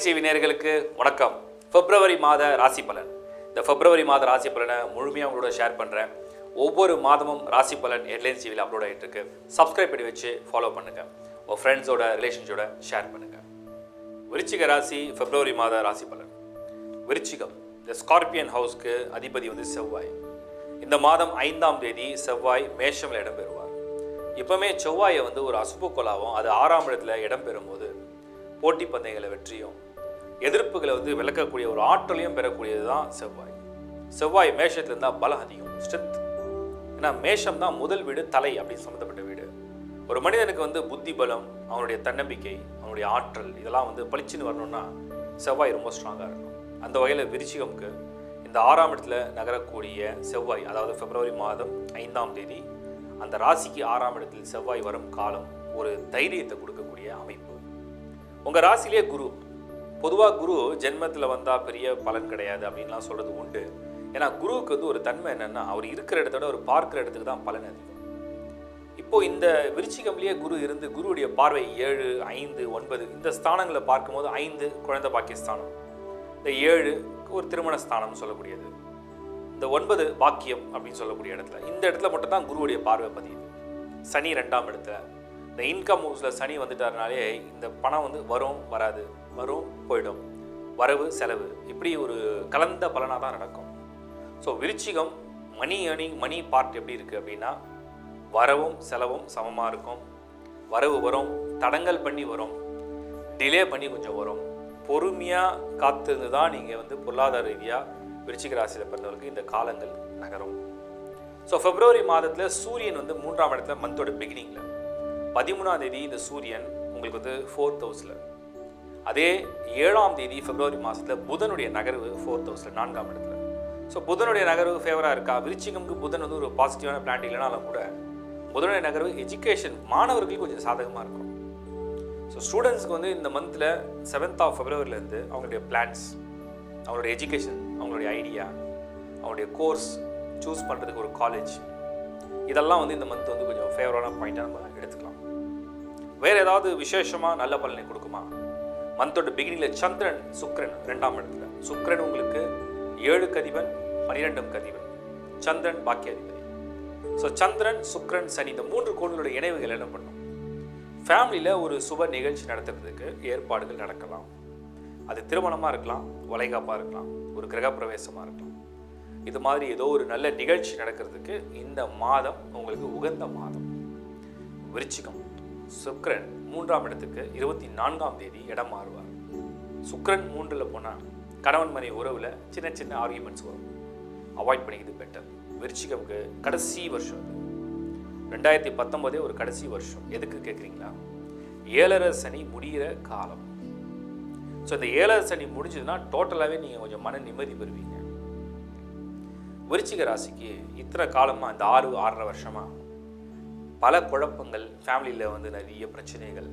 Headlines TV வணக்கம். பிப்ரவரி மாத ராசி பலன். இந்த பிப்ரவரி மாத ராசி பலனை முழுமையாக உங்களோட ஷேர் பண்ணுறேன் ஒவ்வொரு மாதமும் ராசி பலன் ஹெட்லைன்ஸ் டிவியில் அப்லோட் ஆகிட்டு இருக்கு. சப்ஸ்கிரைப் பண்ணி வச்சு ஃபாலோ பண்ணுங்க. உங்கள் ஃப்ரெண்ட்ஸோட ரிலேஷன்ஸோட ஷேர் பண்ணுங்க. விருச்சிக ராசி பிப்ரவரி மாத ராசி பலன். விருச்சிகம். இந்த ஸ்கார்பியன் ஹவுஸ்க்கு அதிபதி வந்து செவ்வாய். இந்த மாதம் ஐந்தாம் தேதி செவ்வாய் மேஷமில் இடம்பெறுவார் இப்பவுமே செவ்வாயை வந்து ஒரு அசுபு கோலாவும் அது ஆறாம் இடத்துல இடம்பெறும் போது போட்டி பந்தயங்களை வெற்றியும் எதிர்ப்புகளை வந்து விளக்கக்கூடிய ஒரு ஆற்றலையும் பெறக்கூடியது தான் செவ்வாய். செவ்வாய் மேஷத்துல இருந்தால் பலம் அதிகம் ஸ்ட்ரென்த் ஏன்னா மேஷம் தான் முதல் வீடு தலை அப்படின்னு சம்மந்தப்பட்ட வீடு. ஒரு மனிதனுக்கு வந்து புத்தி பலம் அவனுடைய தன்னம்பிக்கை அவனுடைய ஆற்றல் இதெல்லாம் வந்து பளிச்சுன்னு வரணும்னா செவ்வாய் ரொம்ப ஸ்ட்ராங்காக இருக்கும் அந்த வகையில் விருச்சிகம்க்கு இந்த ஆறாம் இடத்துல நகரக்கூடிய செவ்வாய் அதாவது பிப்ரவரி மாதம் ஐந்தாம் தேதி அந்த ராசிக்கு ஆறாம் இடத்தில் செவ்வாய் வரும் காலம் ஒரு தைரியத்தை கொடுக்கக்கூடிய அமைப்பு. உங்கள் ராசிலேயே குரு பொதுவாக குரு ஜென்மத்தில் வந்தால் பெரிய பலன் கிடையாது அப்படின்லாம் சொல்கிறது உண்டு. ஏன்னா குருவுக்கு வந்து ஒரு தன்மை என்னென்னா அவர் இருக்கிற இடத்தோட அவர் பார்க்குற இடத்துக்கு தான் பலன் அதிகம். இப்போது இந்த விருச்சிகம்லேயே குரு இருந்து குருவுடைய பார்வை ஏழு ஐந்து ஒன்பது இந்த ஸ்தானங்களை பார்க்கும்போது ஐந்து குழந்தை பாக்கியஸ்தானம். இந்த ஏழு ஒரு திருமண ஸ்தானம் சொல்லக்கூடியது. இந்த ஒன்பது பாக்கியம் அப்படின்னு சொல்லக்கூடிய இடத்துல இந்த இடத்துல மட்டும்தான் குருவுடைய பார்வை பதியுது. சனி ரெண்டாம் இடத்துல. இந்த இன்கம் ஹவுஸில் சனி வந்துட்டாருனாலே இந்த பணம் வந்து வரும் வராது. வரும் போயிடும். வரவு செலவு. இப்படி ஒரு கலந்த பலனாக தான் நடக்கும். ஸோ விருச்சிகம் மணி ஏர்னிங் மணி பார்ட் எப்படி இருக்குது அப்படின்னா வரவும் செலவும் சமமாக இருக்கும். வரவு வரும் தடங்கல் பண்ணி வரும். டிலே பண்ணி கொஞ்சம் வரும். பொறுமையாக காத்திருந்து தான் நீங்கள் வந்து பொருளாதார ரீதியாக விருச்சிக ராசியில் பிறந்தவர்களுக்கு இந்த காலங்கள் நகரும். ஸோ பிப்ரவரி மாதத்தில் சூரியன் வந்து மூன்றாம் இடத்துல மந்தோட பிகினிங்கில் பதிமூணாம் தேதி இந்த சூரியன் உங்களுக்கு வந்து ஃபோர்த் ஹவுஸில் அதே ஏழாம் தேதி பிப்ரவரி மாதத்தில் புதனுடைய நகர்வு ஃபோர்த் ஹவுஸில் நான்காம் இடத்துல. ஸோ புதனுடைய நகர்வு ஃபேவராக இருக்கா? விருச்சிகம்க்கு புதன் வந்து ஒரு பாசிட்டிவான பிளான் இல்லைனாலும் கூட புதனுடைய நகர்வு எஜுகேஷன் மாணவர்களுக்கு கொஞ்சம் சாதகமாக இருக்கும். ஸோ ஸ்டூடெண்ட்ஸ்க்கு வந்து இந்த மந்தில் செவன்த் ஆஃப் ஃபெப்ரவரிலேருந்து அவங்களுடைய பிளான்ஸ் அவங்களுடைய எஜுகேஷன் அவங்களுடைய ஐடியா அவங்களுடைய கோர்ஸ் சூஸ் பண்ணுறதுக்கு ஒரு காலேஜ் இதெல்லாம் வந்து இந்த மந்த் வந்து கொஞ்சம் ஃபேவரான பாயிண்ட்டாக நம்ம எடுத்துக்கலாம். வேறு ஏதாவது விசேஷமாக நல்ல பலனை கொடுக்குமா? மந்தோட பிகினிங்கில் சந்திரன் சுக்ரன் ரெண்டாம் இடத்துல. சுக்கிரன் உங்களுக்கு ஏழு கதிவன் பன்னிரெண்டும் கதிவன் சந்திரன் பாக்கியாதிபதி. ஸோ சந்திரன் சுக்ரன் சனி இந்த மூன்று கோள்களோட இணைவுகள் என்ன பண்ணும்? ஃபேமிலியில் ஒரு சுப நிகழ்ச்சி நடத்துறதுக்கு ஏற்பாடுகள் நடக்கலாம். அது திருமணமாக இருக்கலாம் வளைகாப்பாக இருக்கலாம் ஒரு கிரகப்பிரவேசமாக இருக்கலாம். இது மாதிரி ஏதோ ஒரு நல்ல நிகழ்ச்சி நடக்கிறதுக்கு இந்த மாதம் உங்களுக்கு உகந்த மாதம். விருச்சிகம். சுக்ரன் மூன்றாம் இடத்துக்கு இருபத்தி நான்காம் தேதி இடம் மாறுவார். சுக்ரன் மூன்றில் போனால் கணவன் மனை உறவில் சின்ன சின்ன ஆர்கியூமெண்ட்ஸ் வரும். அவாய்ட் பண்ணிக்கிறது பெட்டர் விருச்சிகம்க்கு கடைசி வருஷம் அது. ரெண்டாயிரத்தி பத்தொம்போதே ஒரு கடைசி வருஷம். எதுக்கு கேட்குறீங்களா ஏழரை சனி முடிகிற காலம். ஸோ இந்த ஏழரை சனி முடிஞ்சதுன்னா டோட்டலாகவே நீங்கள் கொஞ்சம் மன நிம்மதி பெறுவீங்க. விருச்சிக ராசிக்கு இத்தனை காலமாக இந்த ஆறு ஆறரை வருஷமாக பல குழப்பங்கள் ஃபேமிலியில் வந்து நிறைய பிரச்சனைகள்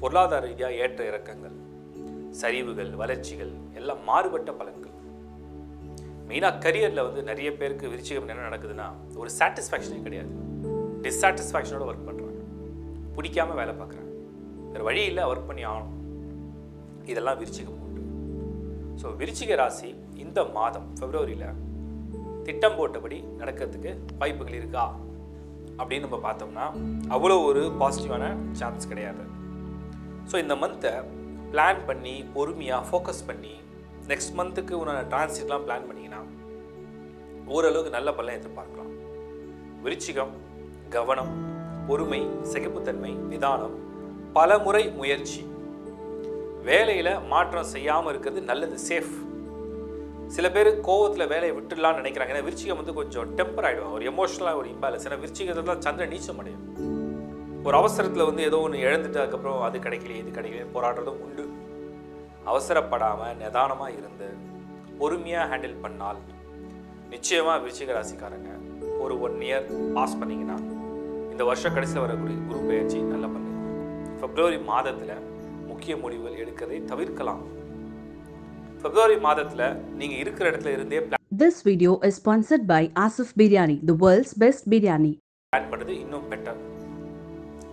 பொருளாதார ரீதியாக ஏற்ற இறக்கங்கள் சரிவுகள் வளர்ச்சிகள் எல்லாம் மாறுபட்ட பலன்கள். மெயினாக கரியரில் வந்து நிறைய பேருக்கு விருச்சிகம் என்ன நடக்குதுன்னா ஒரு சாட்டிஸ்ஃபேக்ஷனே கிடையாது. டிஸ்சாட்டிஸ்ஃபேக்ஷனோட ஒர்க் பண்ணுறாங்க பிடிக்காம வேலை பார்க்குறாங்க. வேறு வழி இல்லை ஒர்க் பண்ணி ஆகணும். இதெல்லாம் விருச்சிகம் உண்டு ஸோ விருச்சிக ராசி இந்த மாதம் பிப்ரவரியில் திட்டம் போட்டபடி நடக்கிறதுக்கு வாய்ப்புகள் இருக்கா? அப்படின்னு நம்ம பார்த்தோம்னா அவ்வளோ ஒரு பாசிட்டிவான சான்ஸ் கிடையாது. ஸோ இந்த மந்த்தை பிளான் பண்ணி பொறுமையாக ஃபோக்கஸ் பண்ணி நெக்ஸ்ட் மந்த்துக்கு உன்னோட டிரான்சிட்லாம் பிளான் பண்ணிங்கன்னா ஓரளவுக்கு நல்ல பலன் எதிர்பார்க்கலாம். விருச்சிகம் கவனம் பொறுமை சகிப்புத்தன்மை நிதானம் பலமுறை முயற்சி. வேலையில் மாற்றம் செய்யாமல் இருக்கிறது நல்லது சேஃப் சில பேர் கோவத்தில் வேலையை விட்டுடலாம்னு நினைக்கிறாங்க. ஏன்னா விருச்சிகம் வந்து கொஞ்சம் டெம்பர் ஆகிடும் ஒரு எமோஷனலாக ஒரு இம்பேலன்ஸ் ஏன்னா விருச்சிகத்தில் தான் சந்திரன் நீச்சம் அடையும் ஒரு அவசரத்தில் வந்து ஏதோ ஒன்று இழந்துட்டு அதுக்கப்புறம் அது கிடைக்கலையே இது கிடைக்கலையே போராடுறதும் உண்டு. அவசரப்படாமல் நிதானமாக இருந்து பொறுமையாக ஹேண்டில் பண்ணால் நிச்சயமாக விருச்சிக ராசிக்காரங்க ஒரு ஒன் இயர் பாஸ் பண்ணிங்கன்னா இந்த வருஷ கடைசியில் வரக்கூடிய குரு பயிற்சி நல்ல பண்ணுங்க பிப்ரவரி மாதத்தில் முக்கிய முடிவுகள் எடுக்கிறதை தவிர்க்கலாம். பிப்ரவரி மாதத்தில் நீங்கள் இருக்கிற இடத்துல இருந்தே This video is sponsored by Asif Biryani, the world's best biryani. Plan பண்ணுறது இன்னும் பெட்டர்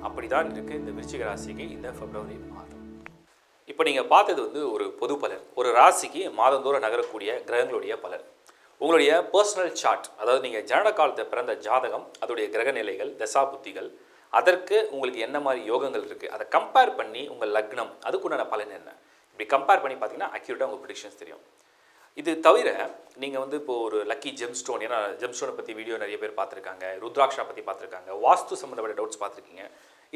அப்படி தான் இருக்குது இந்த விருச்சிக ராசிக்கு இந்த பிப்ரவரி மாதம். இப்போ நீங்கள் பார்த்தது வந்து ஒரு பொது பலன். ஒரு ராசிக்கு மாதந்தோறும் நகரக்கூடிய கிரகங்களுடைய பலன். உங்களுடைய பர்சனல் சார்ட் அதாவது நீங்கள் ஜனன காலத்தை பிறந்த ஜாதகம் அதோடைய கிரக நிலைகள் தசா புத்திகள் அதற்கு உங்களுக்கு என்ன மாதிரி யோகங்கள் இருக்குது அதை கம்பேர் பண்ணி உங்கள் லக்னம் அதுக்குண்டான பலன் என்ன? இப்படி கம்பேர் பண்ணி பார்த்தீங்கன்னா அக்யூரேட்டாக உங்கள் ப்ரிடிக்ஷன்ஸ் தெரியும். இது தவிர நீங்கள் வந்து இப்போ ஒரு லக்கி ஜெம் ஸ்டோன் ஏன்னா ஜெம் ஸ்டோனை பற்றி வீடியோ நிறைய பேர் பார்த்துருக்காங்க ருத்ராட்சா பற்றி பார்த்துருக்காங்க வாஸ்து சம்மந்தப்பட்ட டவுட்ஸ் பார்த்துருக்கீங்க.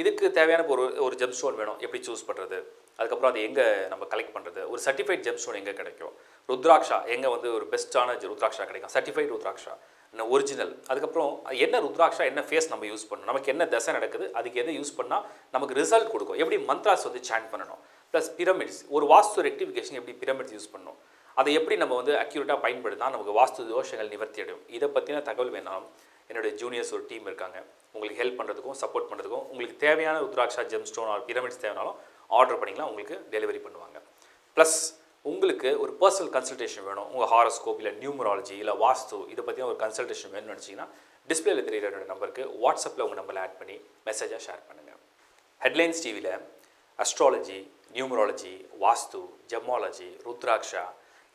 இதுக்கு தேவையான ஒரு ஒரு ஜெம் ஸ்டோன் வேணும். எப்படி சூஸ் பண்ணுறது அதுக்கப்புறம் அது எங்கே நம்ம கலெக்ட் பண்ணுறது ஒரு சர்டிஃபைட் ஜெம் ஸ்டோன் எங்கே கிடைக்கும்? ருத்ராட்சா எங்கே வந்து ஒரு பெஸ்ட்டான ருத்ராட்சா கிடைக்கும்? சர்டிஃபைட் ருத்ராட்சா என்ன ஒரிஜினல் அதுக்கப்புறம் என்ன ருத்ராட்சா என்ன ஃபேஸ் நம்ம யூஸ் பண்ணணும்? நமக்கு என்ன தசை நடக்குது? அதுக்கு எதை யூஸ் பண்ணால் நமக்கு ரிசல்ட் கொடுக்கும். எப்படி மந்த்ராஸ் வந்து சேன் பண்ணணும்? ப்ளஸ் பிரமிட்ஸ் ஒரு வாஸ்து ரெக்டிஃபிகேஷன் எப்படி பிரமிட்ஸ் யூஸ் பண்ணணும்? அதை எப்படி நம்ம வந்து அக்யூரேட்டாக பயன்படுத்தினா நமக்கு வாஸ்து தோஷங்கள் நிவர்த்தி அடையும் இதை பற்றின தகவல் வேணாலும் என்னுடைய ஜூனியர்ஸ் ஒரு டீம் இருக்காங்க. உங்களுக்கு ஹெல்ப் பண்ணுறதுக்கும் சப்போர்ட் பண்ணுறதுக்கும் உங்களுக்கு தேவையான rudraksha gem stone or pyramids தேவைனாலும் order பண்ணிக்கலாம். உங்களுக்கு டெலிவரி பண்ணுவாங்க. ப்ளஸ் உங்களுக்கு ஒரு பர்சனல் கன்சல்டேஷன் வேணும். உங்கள் ஹாரோஸ்கோப் இல்லை நியூமராலஜி இல்லை வாஸ்து இதை பற்றின ஒரு கன்சல்டேஷன் வேணும்னு நினச்சிங்கன்னா டிஸ்பிளேல தெரியுற என்னோட நம்பருக்கு வாட்ஸ்அப்பில் உங்கள் நம்பரில் ஆட் பண்ணி மெசேஜாக ஷேர் பண்ணுங்கள் ஹெட்லைன்ஸ் டிவியில் astrology numerology vastu gemology rudraksha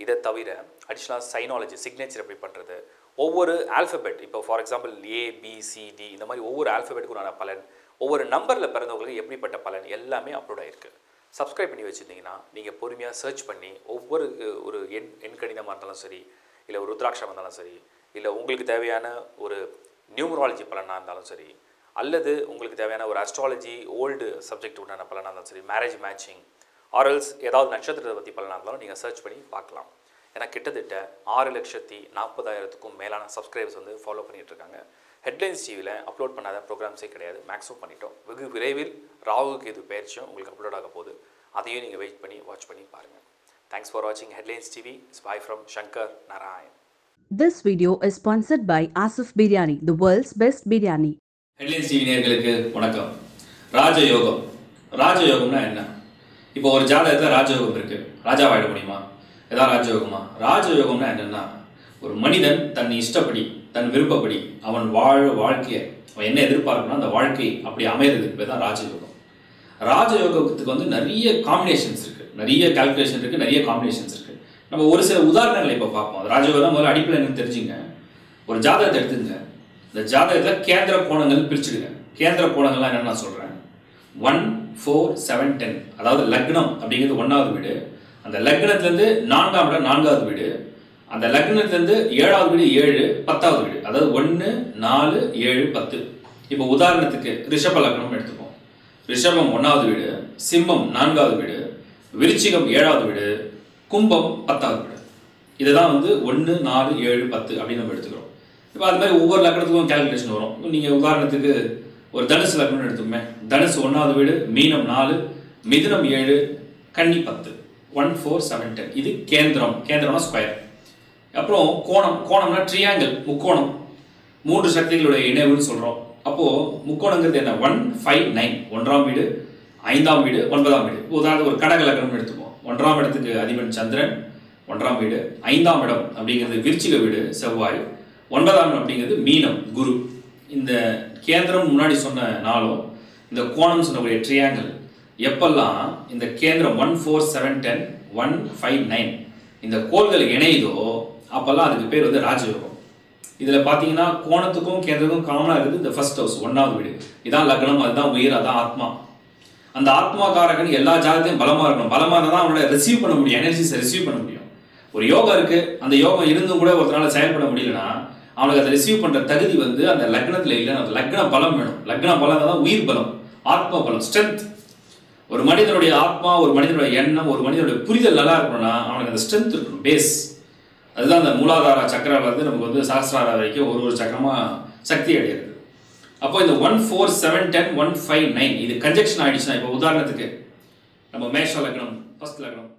இதை தவிர அடிஷ்னலாக சைனாலஜி சிக்னேச்சர் எப்படி பண்ணுறது ஒவ்வொரு ஆல்ஃபபெட் இப்போ ஃபார் எக்ஸாம்பிள் ஏ பிசிடி இந்த மாதிரி ஒவ்வொரு ஆல்ஃபபெட்டுக்குண்டான பலன் ஒவ்வொரு நம்பரில் பிறந்தவங்களுக்கு எப்படிப்பட்ட பலன் எல்லாமே அப்லோட் ஆயிருக்கு. சப்ஸ்கிரைப் பண்ணி வச்சுருந்தீங்கன்னா நீங்கள் பொறுமையாக சர்ச் பண்ணி ஒவ்வொரு ஒரு எண் எண்கணிதமாக இருந்தாலும் சரி இல்லை ஒரு ருத்ராட்சமாக இருந்தாலும் சரி இல்லை உங்களுக்கு தேவையான ஒரு நியூமராலஜி பலனாக இருந்தாலும் சரி அல்லது உங்களுக்கு தேவையான ஒரு அஸ்ட்ராலஜி ஓல்டு சப்ஜெக்ட் உண்டான பலனாக இருந்தாலும் சரி மேரேஜ் மேட்சிங் ஆர்எல்ஸ் ஏதாவது நட்சத்திரத்தை பற்றி பலனாக இருந்தாலும் நீங்கள் சர்ச் பண்ணி பார்க்கலாம். ஏன்னா கிட்டத்தட்ட ஆறு லட்சத்தி நாற்பதாயிரத்துக்கும் மேலான சப்ஸ்கிரைபர்ஸ் வந்து ஃபாலோ பண்ணிகிட்ருக்காங்க இருக்காங்க. ஹெட்லைன்ஸ் டிவியில் அப்லோட் பண்ணாத ப்ரோக்ராம்ஸே கிடையாது. மேக்ஸிமம் பண்ணிட்டோம். வெகு விரைவில் ராகு கேது பயிற்சியும் உங்களுக்கு அப்லோட் ஆக போகுது. அதையும் நீங்கள் வெயிட் பண்ணி வாட்ச் பண்ணி பாருங்கள் தேங்க்ஸ் ஃபார் வாட்சிங் headlines TV spy from Shankar Narayan This video is sponsored by Asif Biryani, the world's best biryani. Headlines TV நேர்களுக்கு வணக்கம். ராஜயோகம். ராஜயோகம்னா என்ன? இப்போ ஒரு ஜாதகத்தில் ராஜயோகம் இருக்கு. ராஜாவாயிட முடியுமா? ஏதாவது ராஜயோகமா? ராஜயோகம்னா என்னென்னா ஒரு மனிதன் தன் இஷ்டப்படி தன் விருப்பப்படி அவன் வாழ வாழ்க்கையை அவன் என்ன எதிர்பார்க்கணும் அந்த வாழ்க்கை அப்படி அமைகிறதுக்கு பேர் தான் ராஜயோகம். ராஜயோகத்துக்கு வந்து நிறைய காம்பினேஷன்ஸ் இருக்கு. நிறைய கால்குலேஷன் இருக்கு நிறைய காம்பினேஷன்ஸ் இருக்கு. நம்ம ஒரு சில உதாரணங்களை இப்போ பார்ப்போம். அது ராஜயோகம் முதல்ல அடிப்படையில் எனக்கு தெரிஞ்சுங்க. ஒரு ஜாதகத்தை எடுத்துங்க இந்த ஜாதகத்தில் கேந்திர கோணங்கள் பிரிச்சுடுங்க. கேந்திர கோணங்கள்லாம் என்னென்ன நான் சொல்கிறேன் ஒன் ஃபோர் செவன் டென் அதாவது லக்னம் அப்படிங்கிறது ஒன்றாவது வீடு. அந்த லக்னத்துலேருந்து நான்காம் இடம் நான்காவது வீடு. அந்த லக்னத்துலேருந்து ஏழாவது வீடு ஏழு பத்தாவது வீடு. அதாவது ஒன்று நாலு ஏழு பத்து. இப்போ உதாரணத்துக்கு ரிஷப லக்னம் எடுத்துப்போம். ரிஷபம் ஒன்றாவது வீடு சிம்மம் நான்காவது வீடு விருச்சிகம் ஏழாவது வீடு கும்பம் பத்தாவது வீடு. இதுதான் வந்து ஒன்று நாலு ஏழு பத்து அப்படின்னு நம்ம எடுத்துக்கிறோம். இப்போ அது மாதிரி ஒவ்வொரு லக்னத்துக்கும் கேல்குலேஷன் வரும். நீங்கள் உதாரணத்துக்கு ஒரு தனுசு லக்னம்னு எடுத்துக்கோமே. தனுசு ஒன்றாவது வீடு மீனம் நாலு மிதுனம் ஏழு கன்னி பத்து. ஒன் ஃபோர் செவன் டென் இது கேந்திரம். கேந்திரம்னா ஸ்கொயர் அப்புறம் கோணம். கோணம்னா ட்ரியாங்கிள் முக்கோணம். மூன்று சக்திகளுடைய இணைவுன்னு சொல்கிறோம் அப்போது முக்கோணங்கிறது என்ன? ஒன் ஃபைவ் நைன் ஒன்றாம் வீடு ஐந்தாம் வீடு ஒன்பதாம் வீடு. உதாரணத்துக்கு ஒரு கடக லக்னம் எடுத்துப்போம். ஒன்றாம் இடத்துக்கு அதிபன் சந்திரன் ஒன்றாம் வீடு ஐந்தாம் இடம் அப்படிங்கிறது விருச்சிக வீடு செவ்வாய். ஒன்பதாம் அப்படிங்கிறது மீனம் குரு. இந்த கேந்திரம் முன்னாடி சொன்ன நாளும் இந்த கோணம் சொன்னக்கூடிய ட்ரியாங்கிள் எப்பெல்லாம் இந்த கேந்திரம் one four seven ten one five nine இந்த கோள்கள் இணையுதோ அப்போல்லாம் அதுக்கு பேர் வந்து ராஜயோகம். இதில் பார்த்தீங்கன்னா கோணத்துக்கும் கேந்திரத்துக்கும் காமனாக இருக்குது இந்த ஃபர்ஸ்ட் ஹவுஸ் ஒன்றாவது வீடு. இதான் லக்னம் அதுதான் உயிர் அதான் ஆத்மா. அந்த ஆத்மாக்காரகன் எல்லா ஜாதத்தையும் பலமாக இருக்கணும். பலமாக இருந்தால் தான் அவனோட ரிசீவ் பண்ண முடியும் எனர்ஜிஸை ரிசீவ் பண்ண முடியும். ஒரு யோகா இருக்குது அந்த யோகம் இருந்தும் கூட ஒருத்தனால செயல்பட முடியலன்னா அவனுக்கு அதை ரிசீவ் பண்ற தகுதி வந்து அந்த லக்னத்தில் இல்லை அந்த லக்ன பலம் வேணும். லக்ன பலம் தான் உயிர் பலம். ஆத்ம பலம் ஸ்ட்ரென்த் ஒரு மனிதனுடைய ஆத்மா ஒரு மனிதனுடைய எண்ணம் ஒரு மனிதனுடைய புரிதல் நல்லா இருக்கணும்னா அவனுக்கு அந்த ஸ்ட்ரென்த் இருக்கணும் பேஸ் அதுதான் அந்த மூலாதார சக்கரால வந்து நமக்கு வந்து சாஸ்திராரா வரைக்கும் ஒரு ஒரு சக்கரமா சக்தி அடையிறது. அப்போ இந்த one four seven ten one five nine இது கன்ஜெக்ஷன் ஆயிடுச்சுன்னா இப்போ உதாரணத்துக்கு நம்ம மேஷ லக்னம் ஃபர்ஸ்ட் லக்னம்.